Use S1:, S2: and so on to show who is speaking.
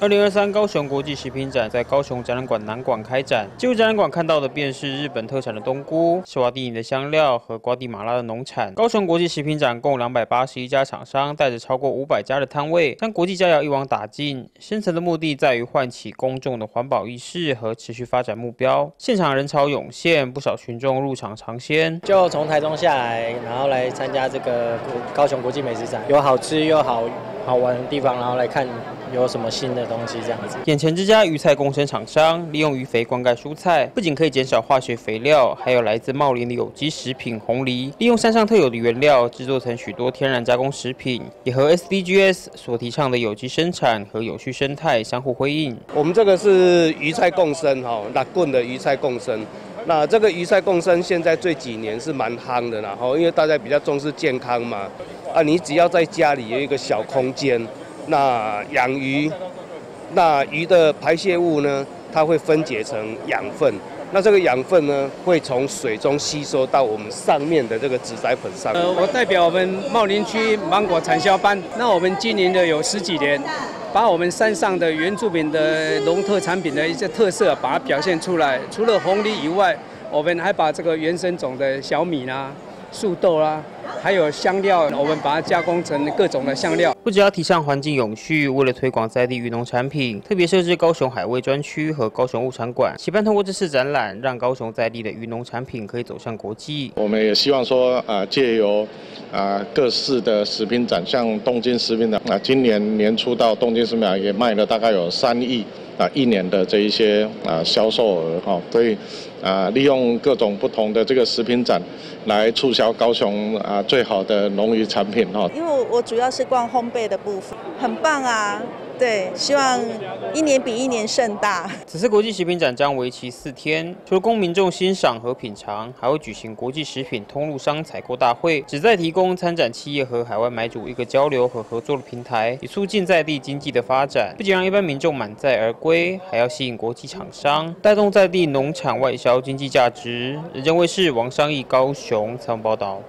S1: 二零二三高雄国际食品展在高雄展览馆南馆开展。进入展览馆看到的便是日本特产的冬菇、施瓦蒂尼的香料和瓜地马拉的农产。高雄国际食品展共两百八十一家厂商，带着超过五百家的摊位，将国际佳肴一网打尽。深层的目的在于唤起公众的环保意识和持续发展目标。现场人潮涌现，不少群众入场尝鲜。
S2: 就从台中下来，然后来参加这个高雄国际美食展，有好吃又好。好玩的地方，然后来看有什么新的东西这样子。
S1: 眼前这家鱼菜共生厂商，利用鱼肥灌溉蔬菜，不仅可以减少化学肥料，还有来自茂林的有机食品红梨，利用山上特有的原料制作成许多天然加工食品，也和 SDGs 所提倡的有机生产和有序生态相互辉映。
S3: 我们这个是鱼菜共生哈，拉棍的鱼菜共生。那这个鱼菜共生现在这几年是蛮夯的，然后因为大家比较重视健康嘛。啊，你只要在家里有一个小空间，那养鱼，那鱼的排泄物呢，它会分解成养分，那这个养分呢，会从水中吸收到我们上面的这个植栽粉上。
S4: 呃，我代表我们茂林区芒果产销班，那我们经营了有十几年，把我们山上的原住民的农特产品的一些特色，把它表现出来。除了红梨以外，我们还把这个原生种的小米啦。树豆啦，还有香料，我们把它加工成各种的香料。
S1: 不只要提倡环境永续，为了推广在地渔农产品，特别设置高雄海味专区和高雄物产馆，期盼通过这次展览，让高雄在地的渔农产品可以走向国际。
S5: 我们也希望说，啊，借由啊各式的食品展，像东京食品展，啊，今年年初到东京食品展也卖了大概有三亿。啊，一年的这一些啊销售额哈，所以啊，利用各种不同的这个食品展来促销高雄啊最好的农渔产品哈。
S6: 因为我主要是逛烘焙的部分，很棒啊。对，希望一年比一年盛大。
S1: 此次国际食品展将为期四天，除了供民众欣赏和品尝，还会举行国际食品通路商采购大会，旨在提供参展企业和海外买主一个交流和合作的平台，以促进在地经济的发展。不仅让一般民众满载而归，还要吸引国际厂商，带动在地农产外销经济价值。人间卫视王商义高雄采访报道。